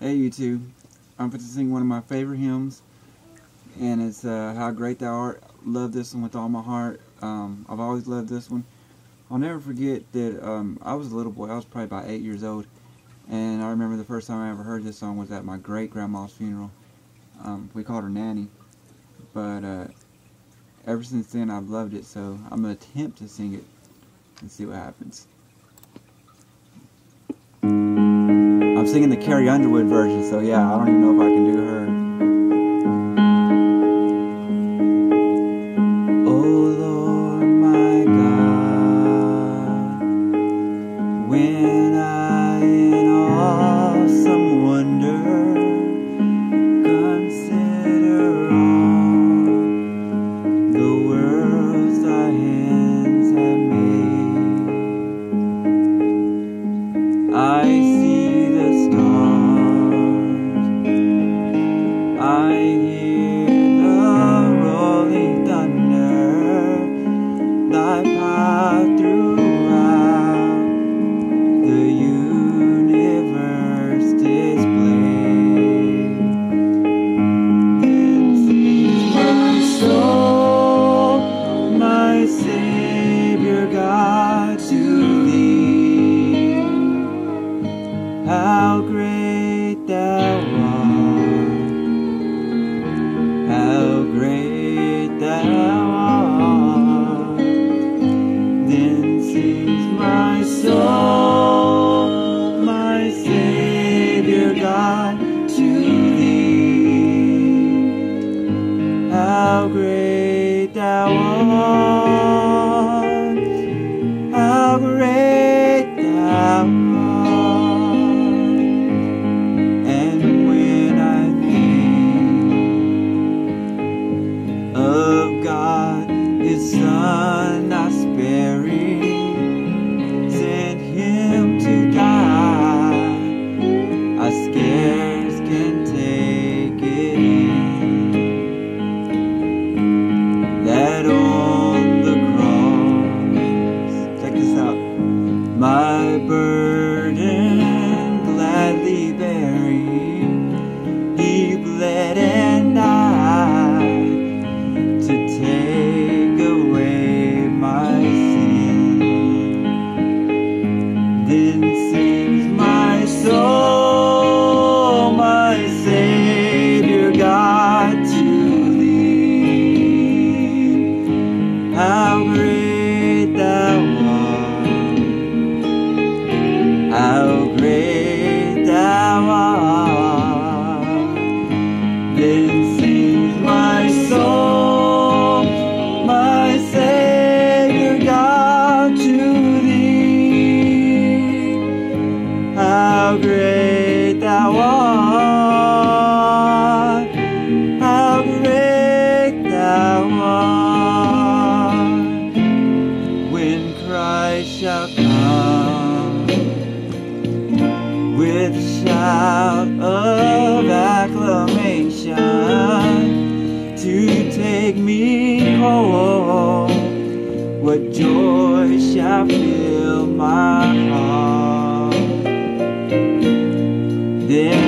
Hey, YouTube. I'm going to sing one of my favorite hymns, and it's uh, How Great Thou Art. Love this one with all my heart. Um, I've always loved this one. I'll never forget that um, I was a little boy. I was probably about eight years old, and I remember the first time I ever heard this song was at my great grandma's funeral. Um, we called her Nanny, but uh, ever since then I've loved it. So I'm gonna attempt to sing it and see what happens. Singing the Carrie Underwood version, so yeah, I don't even know if I can do her. Oh Lord, my God, when I Savior God, great thou art. And when I think of God, His Son, not my burden shout of acclamation to take me home, what joy shall fill my heart. Then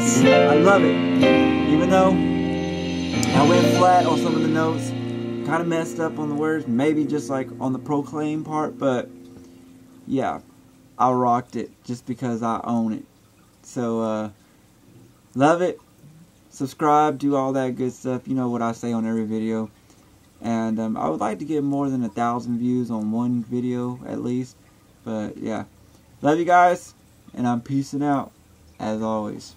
Yes, I love it. Even though I went flat on some of the notes, kind of messed up on the words, maybe just like on the proclaim part, but yeah, I rocked it just because I own it. So, uh, love it. Subscribe, do all that good stuff. You know what I say on every video. And um, I would like to get more than a thousand views on one video at least. But yeah, love you guys, and I'm peacing out as always.